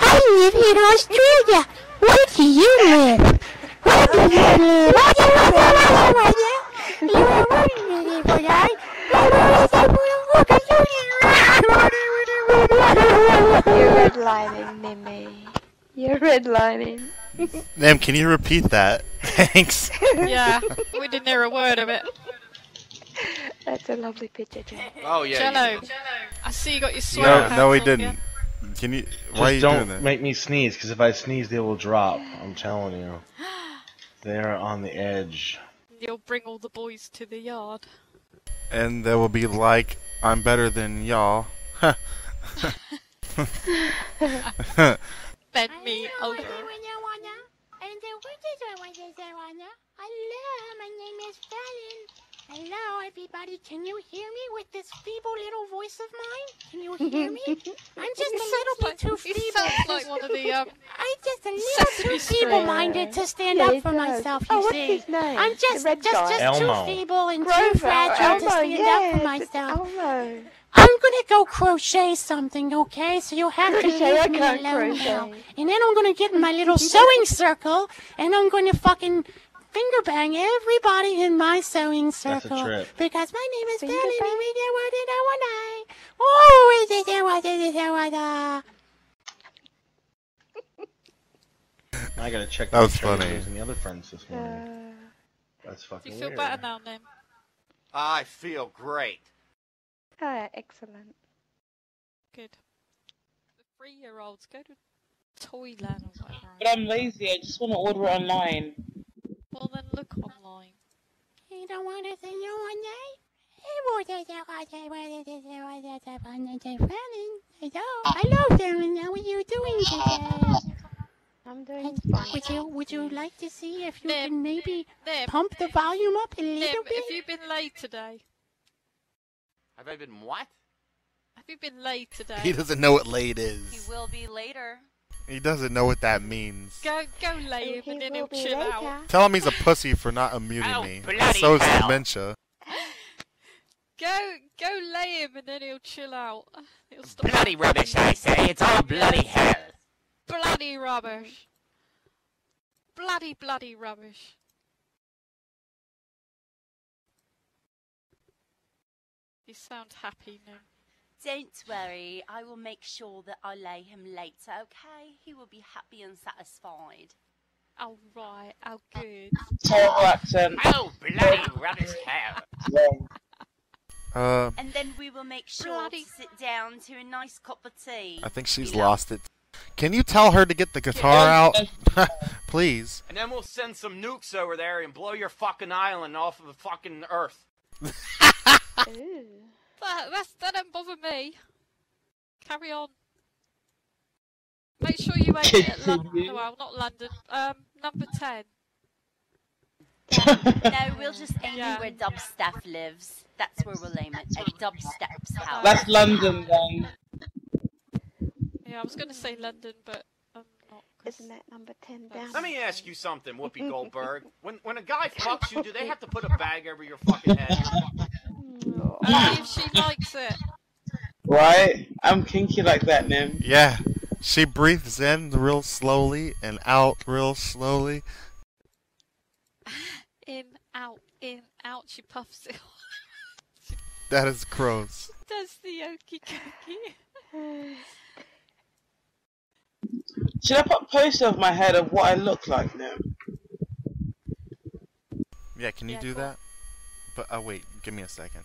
I live in Australia. Where do you live? Where do you live? You are wondering what I. You're redlining, Mimi. You're redlining. Ma'am, can you repeat that? Thanks. Yeah, we didn't hear a word of it. That's a lovely picture, Jen. Oh yeah. Jello, I see you got your sweater No, pants no, we on, yeah? didn't. Can you? Just Why are you don't doing that? make me sneeze, because if I sneeze, they will drop. I'm telling you. They're on the edge. You'll bring all the boys to the yard. And they will be like, I'm better than y'all. Bend me over. Hello, my name is Falen. Hello, everybody. Can you hear me with this feeble little voice of mine? Can you hear me? I'm just a little bit too He feeble. sounds like one of the um. I'm just a little Sesame too feeble-minded to stand Yeah, up he for does. myself. Oh, You what's see, his name? I'm just, red just, guy. just Elmo. too feeble and Grover, too fragile to Elmo, stand yes, up for myself. Elmo. I'm gonna go crochet something, okay? So you'll have to Crochet, I leave me alone crochet. now. And then I'm gonna get in my little sewing circle, and I'm gonna fucking finger bang everybody in my sewing a circle. trip. Because my name is Finger Billy, bang? we do what it I want I. Oh, is it what it I want I? I gotta check That was my funny. and the other friends this morning. Uh, That's Do fucking you feel weird. better now, Nimh? I feel great. ah, excellent. Good. The three-year-olds go to Toyland or whatever. But I'm lazy. I just want to order it online. Well, then look online. You don't want to say you one day? Hello. Hello, Falen. How are you doing today? I'm doing Would fine. you Would you like to see if you Nimh. can maybe Nimh, pump the volume up a Nimh, little bit? have you been late today? Have I been what? Have you been late today? He doesn't know what late is. He will be later. He doesn't know what that means. Go, go lay him and then he'll chill later. out. Tell him he's a pussy for not unmuting Oh, me. So is dementia. Go, go lay him and then he'll chill out. He'll stop. Bloody rubbish, I say. It's all bloody hell. Bloody rubbish. Bloody, bloody rubbish. You sound happy now. Don't worry, I will make sure that I lay him later, okay? He will be happy and satisfied. Oh, right. Oh, good. Terrible accent. Oh, bloody rubbish hell. Uh, And then we will make sure Bloody- to sit down to a nice cup of tea. I think she's You know. lost it. Can you tell her to get the guitar out? Please. And then we'll send some nukes over there and blow your fucking island off of the fucking earth. Ooh. That, that's, that don't bother me. Carry on. Make sure you aim it at London. Continue. Well, not London. Um, number 10. No, we'll just aim Yeah. it where Dubstaff lives. That's where we'll aim it, at Dubstaff's house. That's London then. Yeah, I was going to say London, but I'm not. 'cause- Isn't that number 10 down? Let me ask you something, Whoopi Goldberg. When when a guy fucks you, do they have to put a bag over your fucking head? Only if she likes it. Right? I'm kinky like that, Nimh. Yeah. She breathes in real slowly and out real slowly. In, out, in, out. She puffs it. That is gross. Does the okey dokey. Should I put a poster of my head of what I look like, Nimh? Yeah, can you Yeah, do cool. that? But oh wait, give me a second.